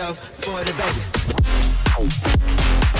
yourself for the babies.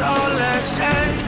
soulless and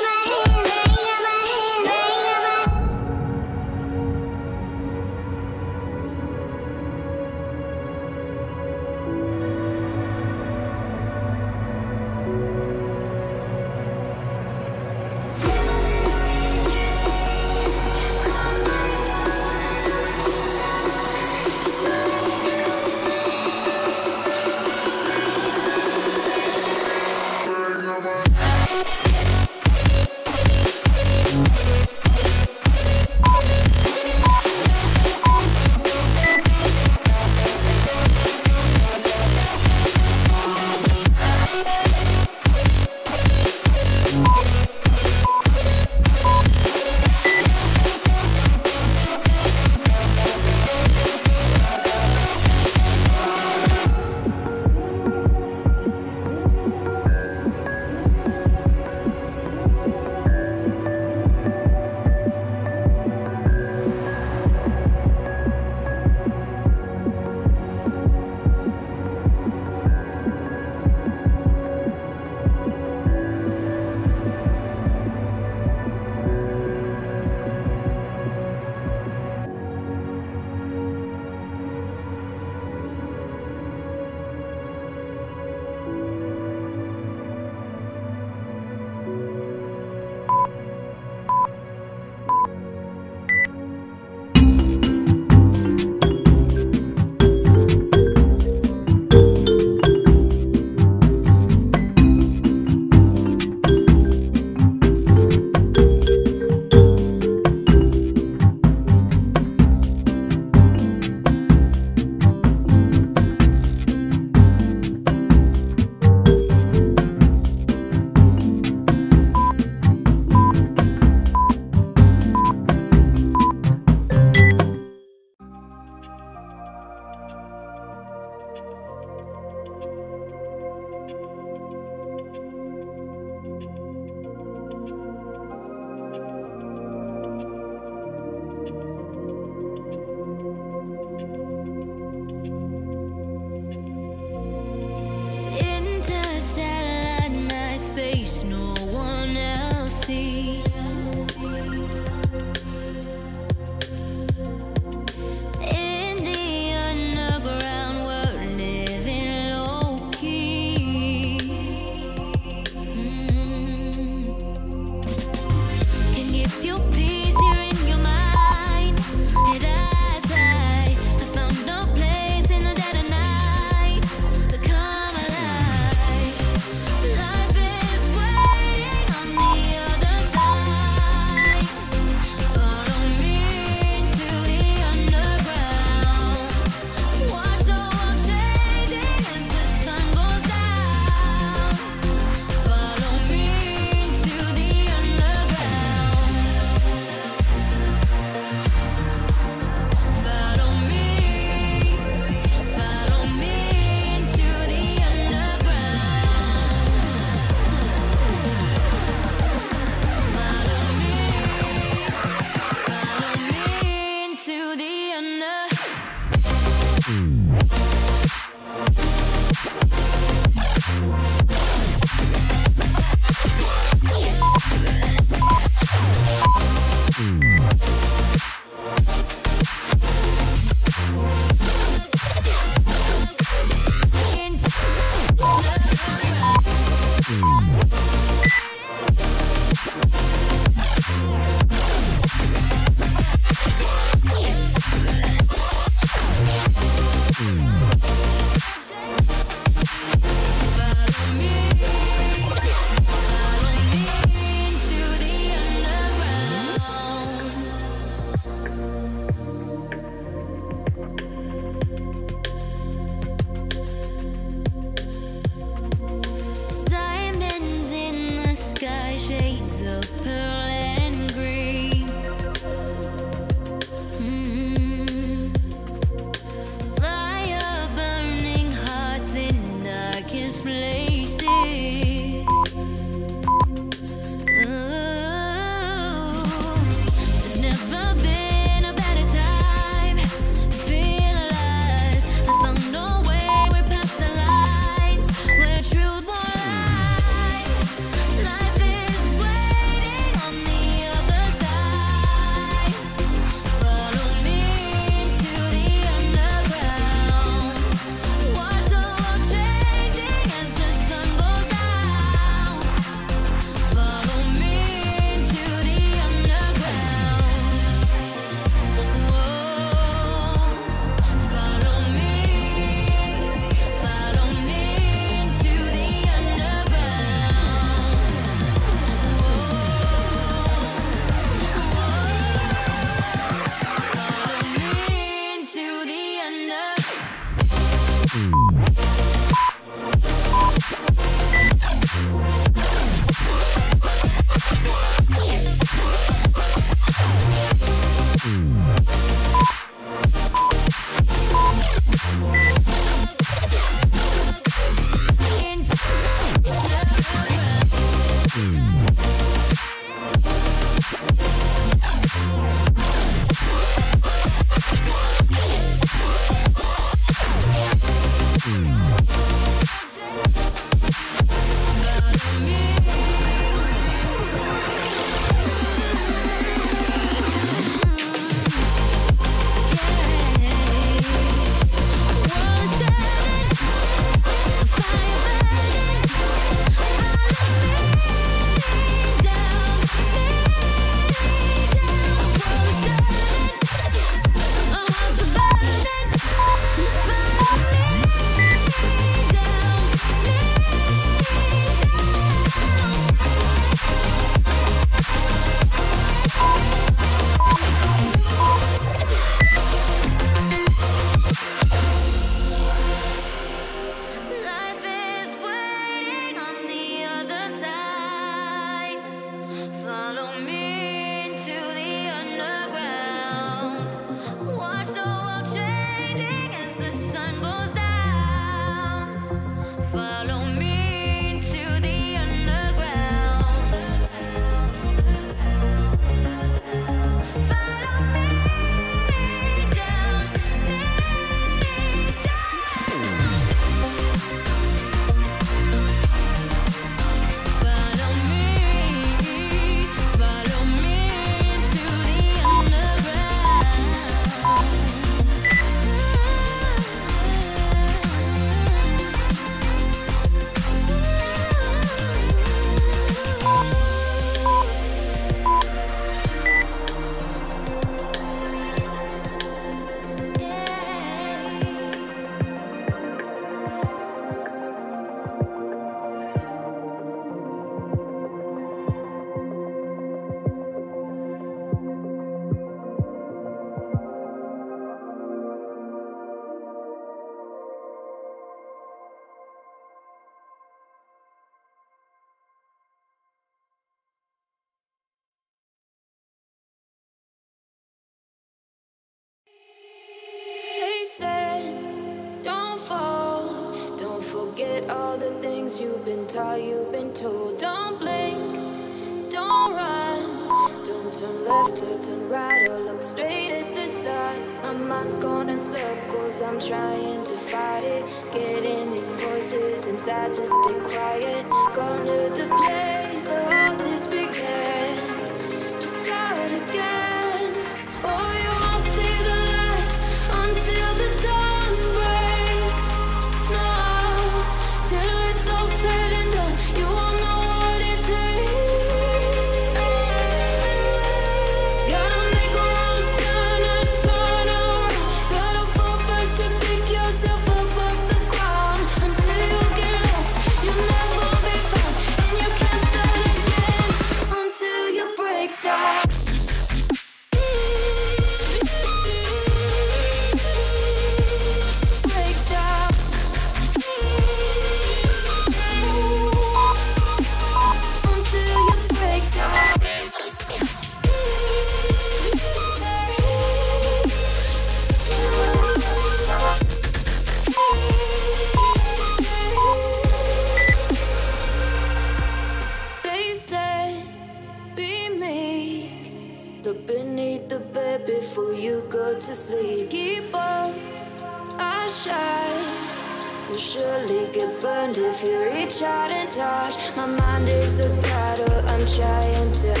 hand if you reach out and touch My mind is a battle I'm trying to